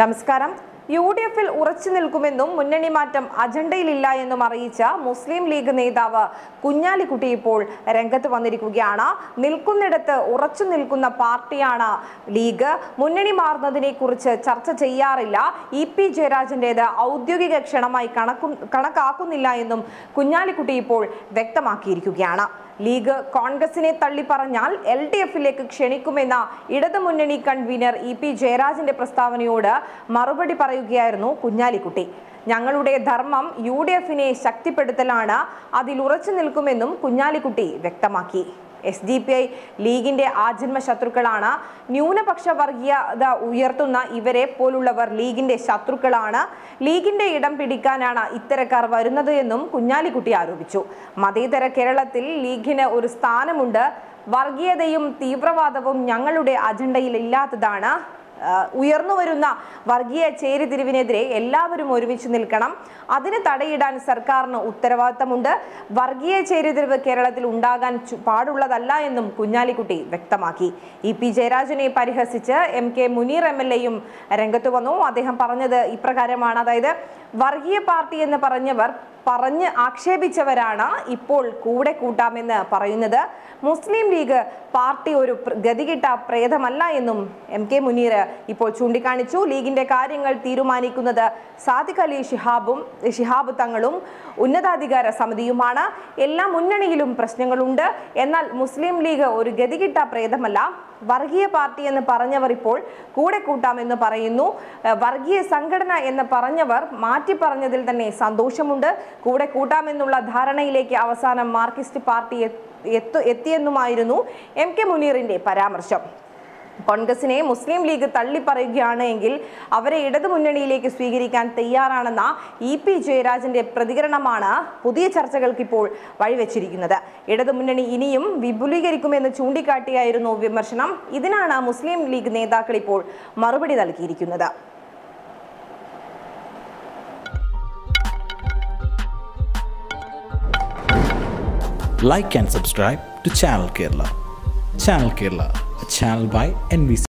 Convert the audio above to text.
നമസ്കാരം. U D എഫിൽ ഉറച്ചു നിൽക്കുമെന്നും മുന്നണി മാറ്റം അജണ്ടയിലില്ല എന്നും അറിയിച്ച മുസ്ലിം ലീഗ് നേതാവ് കുഞ്ഞാലിക്കുട്ടി ഇപ്പോൾ രംഗത്ത് വന്നിരിക്കുകയാണ്. നിൽക്കുന്നിടത്ത് ഉറച്ചു നിൽക്കുന്ന പാർട്ടിയാണ് ലീഗ്. മുന്നണി മാറുന്നതിനെ കുറിച്ച് ചർച്ച ചെയ്യാറില്ല. ഇ പി ജയരാജന്റേത് ഔദ്യോഗിക ക്ഷണമായി കണക്കു കണക്കാക്കുന്നില്ല എന്നും കുഞ്ഞാലിക്കുട്ടി ഇപ്പോൾ വ്യക്തമാക്കിയിരിക്കുകയാണ്. ലീഗ് കോൺഗ്രസിനെ തള്ളി പറഞ്ഞാൽ എൽ ഡി എഫിലേക്ക് ക്ഷണിക്കുമെന്ന ഇടതുമുന്നണി കൺവീനർ ഇ പി ജയരാജന്റെ പ്രസ്താവനയോട് മറുപടി പറയുകയായിരുന്നു കുഞ്ഞാലിക്കുട്ടി. ഞങ്ങളുടെ ധർമ്മം യു ഡി എഫിനെ ശക്തിപ്പെടുത്തലാണ് അതിൽ ഉറച്ചു നിൽക്കുമെന്നും കുഞ്ഞാലിക്കുട്ടി വ്യക്തമാക്കി. എസ് ഡി പി ഐ ലീഗിന്റെ ആജന്മ ശത്രുക്കളാണ്. ന്യൂനപക്ഷ വർഗീയത ഉയർത്തുന്ന ഇവരെ പോലുള്ളവർ ലീഗിന്റെ ശത്രുക്കളാണ്. ലീഗിന്റെ ഇടം പിടിക്കാനാണ് ഇത്തരക്കാർ വരുന്നത് എന്നും കുഞ്ഞാലിക്കുട്ടി ആരോപിച്ചു. മതേതര കേരളത്തിൽ ലീഗിന് ഒരു സ്ഥാനമുണ്ട്. വർഗീയതയും തീവ്രവാദവും ഞങ്ങളുടെ അജണ്ടയിൽ ഇല്ലാത്തതാണ്. ഉയർന്നു വരുന്ന വർഗീയ ചേരിതിരിവിനെതിരെ എല്ലാവരും ഒരുമിച്ച് നിൽക്കണം. അതിന് തടയിടാൻ സർക്കാരിന് ഉത്തരവാദിത്തമുണ്ട്. വർഗീയ ചേരിതിരിവ് കേരളത്തിൽ ഉണ്ടാകാൻ പാടുള്ളതല്ല എന്നും കുഞ്ഞാലിക്കുട്ടി വ്യക്തമാക്കി. ഇ പി ജയരാജനെ പരിഹസിച്ച് M K Muneer M L എയും രംഗത്ത് വന്നു. അദ്ദേഹം പറഞ്ഞത് ഇപ്രകാരമാണ്. അതായത് വർഗീയ പാർട്ടി എന്ന് പറഞ്ഞവർ പറഞ്ഞ് ആക്ഷേപിച്ചവരാണ് ഇപ്പോൾ കൂടെ കൂട്ടാമെന്ന് പറയുന്നത്. മുസ്ലിം ലീഗ് പാർട്ടി ഒരു ഗതികിട്ട പ്രേതമല്ല എന്നും എം കെ മുനീർ ഇപ്പോൾ ചൂണ്ടിക്കാണിച്ചു. ലീഗിന്റെ കാര്യങ്ങൾ തീരുമാനിക്കുന്നത് സാദിഖ് അലി ഷിഹാബും ഷിഹാബ് തങ്ങളും ഉന്നതാധികാര സമിതിയുമാണ്. എല്ലാ മുന്നണിയിലും പ്രശ്നങ്ങളുണ്ട്. എന്നാൽ മുസ്ലിം ലീഗ് ഒരു ഗതികിട്ട പ്രേതമല്ല. വർഗീയ പാർട്ടി എന്ന് പറഞ്ഞവർ ഇപ്പോൾ കൂടെ കൂട്ടാമെന്ന് പറയുന്നു. വർഗീയ സംഘടന എന്ന് പറഞ്ഞവർ മാറ്റി പറഞ്ഞതിൽ തന്നെ സന്തോഷമുണ്ട്. കൂടെ കൂട്ടാമെന്നുള്ള ധാരണയിലേക്ക് അവസാനം മാർക്സിസ്റ്റ് പാർട്ടി എത്തു എത്തിയെന്നുമായിരുന്നു എം കെ മുനീറിന്റെ പരാമർശം. കോൺഗ്രസിനെ മുസ്ലിം ലീഗ് തള്ളിപ്പറയുകയാണ് എങ്കിൽ അവരെ ഇടതു മുന്നണിയിലേക്ക് സ്വീകരിക്കാൻ തയ്യാറാണെന്ന ഇ പി ജയരാജന്റെ പ്രതികരണമാണ് പുതിയ ചർച്ചകൾക്ക് ഇപ്പോൾ വഴിവെച്ചിരിക്കുന്നത്. ഇടതു മുന്നണി ഇനിയും വിപുലീകരിക്കുമെന്ന് ചൂണ്ടിക്കാട്ടിയായിരുന്നു വിമർശനം. ഇതിനാണ് മുസ്ലിം ലീഗ് നേതാക്കൾ ഇപ്പോൾ മറുപടി നൽകിയിരിക്കുന്നത്. Like and subscribe to Channel Kerala. Channel Kerala, a channel by NBC.